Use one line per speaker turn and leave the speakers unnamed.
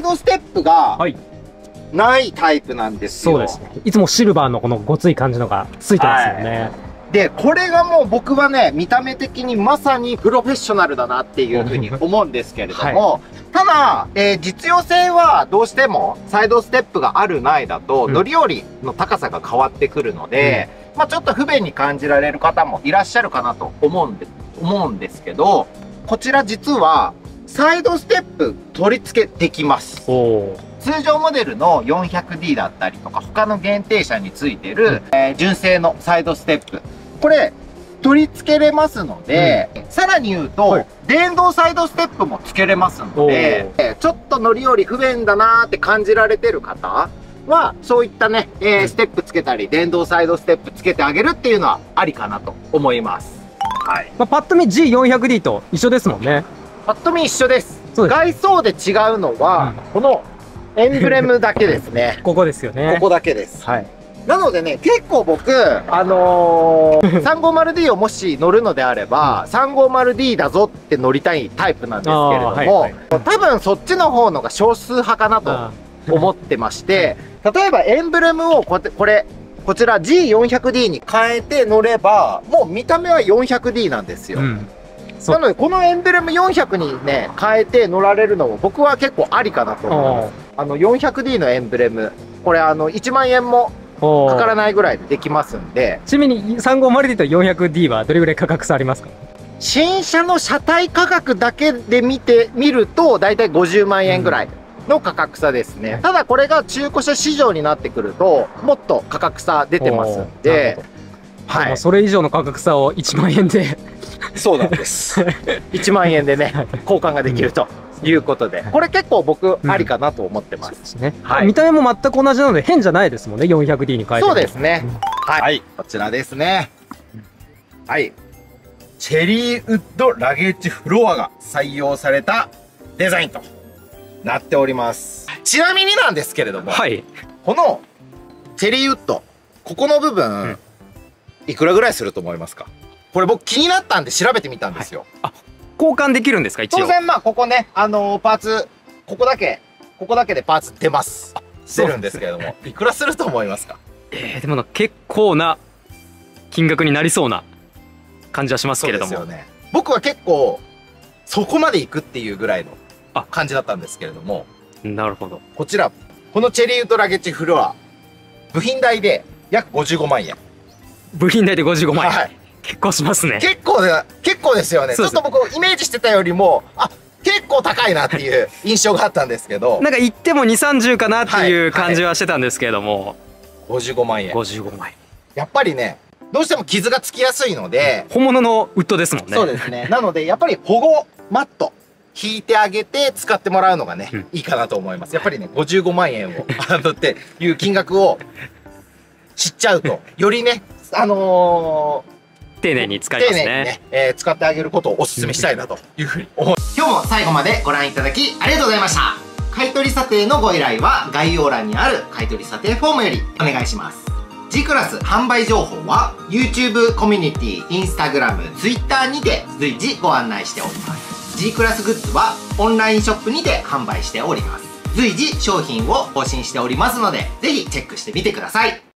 イドステップが
はい。
ないタイプなんですよ。
そうですね。いつもシルバーのこのごつい感じのがついてますよね。
で、これがもう僕はね、見た目的にまさにプロフェッショナルだなっていうふうに思うんですけれども、ただ、えー実用性はどうしてもサイドステップがあるないだと、
うん
乗り降りの高さが変わってくるので、まあちょっと不便に感じられる方もいらっしゃるかなと思うんで、思うんですけど、こちら実はサイドステップ取り付けできます。通常モデルの 400D だったりとか他の限定車についてる、えー純正のサイドステップ。これ取り付けれますので、さらに言うと、
はい。
電動サイドステップも付けれますので、えーちょっと乗り降り不便だなーって感じられてる方はそういったね、えーステップつけたり電動サイドステップつけてあげるっていうのはありかなと思います。はい。
まあ、パッと見 G400D と一緒ですもんね。
パッと見一緒です。外装で違うのは、このエンブレムだけですね
ここですよね。
ここだけです。
はい。
なのでね、結構僕、あのー、350D をもし乗るのであれば、350D だぞって乗りたいタイプなんですけれども、
はいはい
多分そっちの方のが少数派かなと
あ
思ってまして、例えばエンブレムをこうやってこれ、こちら G400D に変えて乗れば、もう見た目は 400D なんですよ。
うん。
なので、このエンブレム400にね、変えて乗られるのも僕は結構ありかなと思います。あの 400D のエンブレム、これあの1万円もかからないぐらいでできますんで、
ちなみに 350D と 400D はどれぐらい価格差ありますか？
新車の車体価格だけで見てみると、だいたい50万円ぐらいの価格差ですね。ただこれが中古車市場になってくると、もっと価格差出てますんで、
は。
はい。い。
それ以上の価格差を1万円で
そうなんです。1万円でね、交換ができるということで、これ結構僕ありかなと思ってま。
そうですすね。
はい
見た目も全く同じなので変じゃないですもんね、400D に変えても
そうですね。はい。こちらですね。はい。チェリーウッドラゲッジフロアが採用されたデザインとなっております。ちなみになんですけれども、
はい。
このチェリーウッド、ここの部分、
うん
いくらぐらいすると思いますか？これ僕気になったんで調べてみたんですよ。
交換できるんですか、一応？
当然まあここね、あのーパーツ、ここだけ、ここだけでパーツ出ます。出るんですけれども、いくらすると思いますか？
えー、でもな結構な金額になりそうな感じはしますけれども。
そうですよね。僕は結構、そこまで行くっていうぐらいの
あ
感じだったんですけれども、
なるほど。
こちら、このチェリーウッドラゲッジフロア、部品代で約55万円。
部品代で55万円。
はい。
結構しますね。
結構で、結構ですよね。ちょっと僕、イメージしてたよりも、あ、結構高いなっていう印象があったんですけど、
なんか言っても2、30かなっていう
はい
感じはしてたんですけれども、
55万円。
55万円。
やっぱりね、どうしても傷がつきやすいので、
本物のウッドですもんね。
そうですね。なので、やっぱり保護マット、引いてあげて使ってもらうのがね、
うん
いいかなと思います。やっぱりね、55万円を、あのっていう金額を知っちゃうと、よりね、あの
丁寧に使
ー
いますね。
丁寧にね、えー使ってあげることをお勧めしたいなというふうに思い今日も最後までご覧いただきありがとうございました。買取査定のご依頼は概要欄にある買取査定フォームよりお願いします。G クラス販売情報は YouTube コミュニティ、Instagram、Twitter にて随時ご案内しております。G クラスグッズはオンラインショップにて販売しております。随時商品を更新しておりますので、ぜひチェックしてみてください。